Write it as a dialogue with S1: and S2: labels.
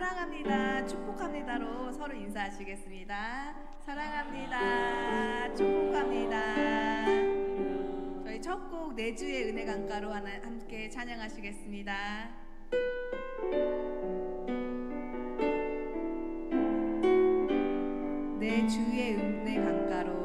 S1: 사랑합니다, 축복합니다로 서로 인사하시겠습니다. 사랑합니다, 축복합니다. 저희 첫 곡 내주의 은혜 강가로 하나 함께 찬양하시겠습니다. 내 주의 은혜 강가로